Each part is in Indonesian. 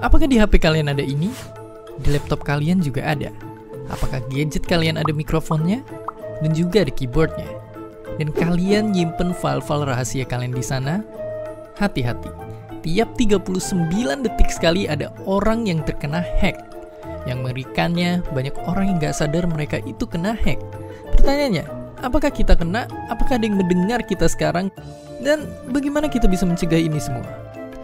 Apakah di HP kalian ada ini? Di laptop kalian juga ada. Apakah gadget kalian ada mikrofonnya? Dan juga ada keyboardnya. Dan kalian nyimpen file-file rahasia kalian di sana? Hati-hati. Tiap 39 detik sekali ada orang yang terkena hack. Yang mengerikannya, banyak orang yang gak sadar mereka itu kena hack. Pertanyaannya, apakah kita kena? Apakah ada yang mendengar kita sekarang? Dan bagaimana kita bisa mencegah ini semua?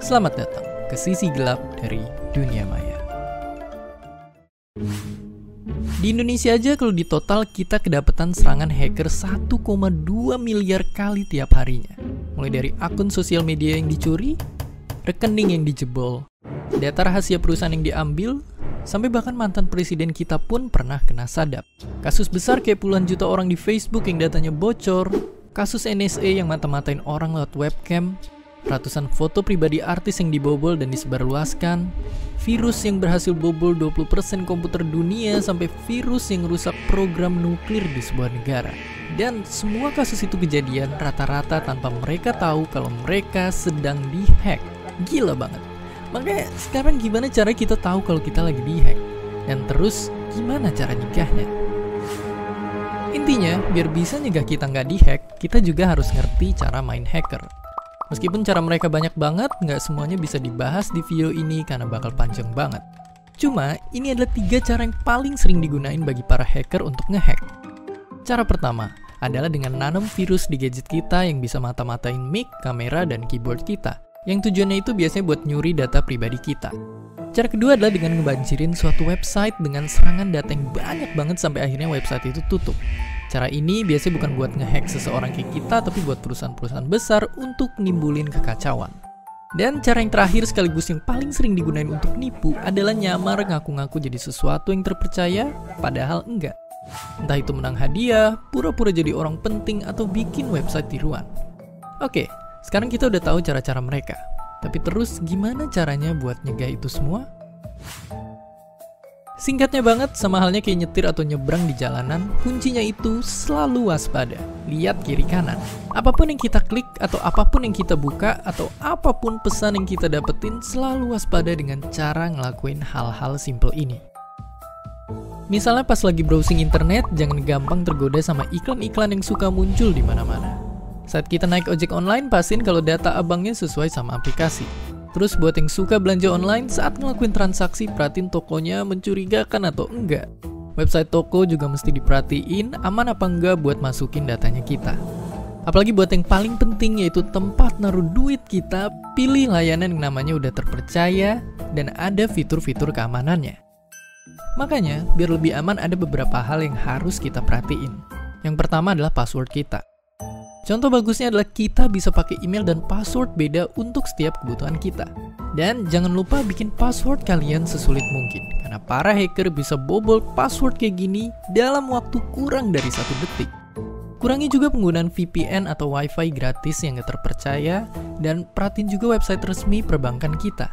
Selamat datang ke sisi gelap dari dunia maya. Di Indonesia aja kalau di total kita kedapatan serangan hacker 1,2 miliar kali tiap harinya. Mulai dari akun sosial media yang dicuri, rekening yang dijebol, data rahasia perusahaan yang diambil, sampai bahkan mantan presiden kita pun pernah kena sadap. Kasus besar kayak puluhan juta orang di Facebook yang datanya bocor, kasus NSA yang mata-matain orang lewat webcam, ratusan foto pribadi artis yang dibobol dan disebarluaskan, virus yang berhasil bobol 20% komputer dunia sampai virus yang rusak program nuklir di sebuah negara. Dan semua kasus itu kejadian rata-rata tanpa mereka tahu kalau mereka sedang dihack. Gila banget. Makanya sekarang gimana cara kita tahu kalau kita lagi dihack? Dan terus gimana cara nyegahnya? Intinya, biar bisa nyegah kita nggak dihack, kita juga harus ngerti cara main hacker. Meskipun cara mereka banyak banget, nggak semuanya bisa dibahas di video ini karena bakal panjang banget. Cuma, ini adalah tiga cara yang paling sering digunain bagi para hacker untuk ngehack. Cara pertama adalah dengan nanam virus di gadget kita yang bisa mata-matain mic, kamera, dan keyboard kita. Yang tujuannya itu biasanya buat nyuri data pribadi kita. Cara kedua adalah dengan ngebanjirin suatu website dengan serangan data yang banyak banget sampai akhirnya website itu tutup. Cara ini biasanya bukan buat ngehack seseorang kayak kita, tapi buat perusahaan-perusahaan besar untuk nimbulin kekacauan. Dan cara yang terakhir sekaligus yang paling sering digunain untuk nipu adalah nyamar ngaku-ngaku jadi sesuatu yang terpercaya, padahal enggak. Entah itu menang hadiah, pura-pura jadi orang penting, atau bikin website tiruan. Oke, sekarang kita udah tahu cara-cara mereka. Tapi terus gimana caranya buat nyegah itu semua? Singkatnya banget, sama halnya kayak nyetir atau nyebrang di jalanan, kuncinya itu selalu waspada. Lihat kiri kanan. Apa pun yang kita klik atau apa pun yang kita buka atau apa pun pesan yang kita dapetin, selalu waspada dengan cara ngelakuin hal-hal simple ini. Misalnya pas lagi browsing internet, jangan gampang tergoda sama iklan-iklan yang suka muncul di mana-mana. Saat kita naik ojek online, pastiin kalau data abangnya sesuai sama aplikasi. Terus buat yang suka belanja online, saat ngelakuin transaksi perhatiin tokonya mencurigakan atau enggak. Website toko juga mesti diperhatiin aman apa enggak buat masukin datanya kita. Apalagi buat yang paling penting yaitu tempat naruh duit kita, pilih layanan yang namanya udah terpercaya dan ada fitur-fitur keamanannya. Makanya, biar lebih aman ada beberapa hal yang harus kita perhatiin. Yang pertama adalah password kita. Contoh bagusnya adalah kita bisa pakai email dan password beda untuk setiap kebutuhan kita. Dan jangan lupa bikin password kalian sesulit mungkin, karena para hacker bisa bobol password kayak gini dalam waktu kurang dari satu detik. Kurangi juga penggunaan VPN atau WiFi gratis yang gak terpercaya, dan perhatiin juga website resmi perbankan kita.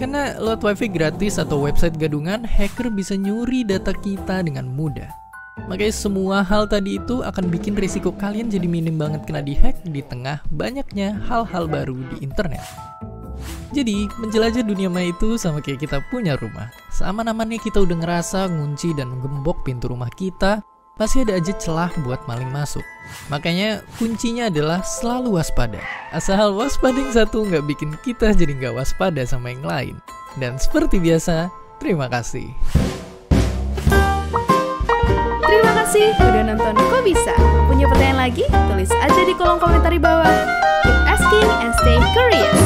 Karena lewat WiFi gratis atau website gadungan, hacker bisa nyuri data kita dengan mudah. Makanya semua hal tadi itu akan bikin risiko kalian jadi minim banget kena dihack di tengah banyaknya hal-hal baru di internet. Jadi, menjelajah dunia maya itu sama kayak kita punya rumah. Sama namanya kita udah ngerasa ngunci dan menggembok pintu rumah kita, pasti ada aja celah buat maling masuk. Makanya kuncinya adalah selalu waspada. Asal waspada yang satu nggak bikin kita jadi nggak waspada sama yang lain. Dan seperti biasa, terima kasih kasih udah nonton Kok Bisa. Punya pertanyaan lagi? Tulis aja di kolom komentar di bawah. Keep asking and stay curious.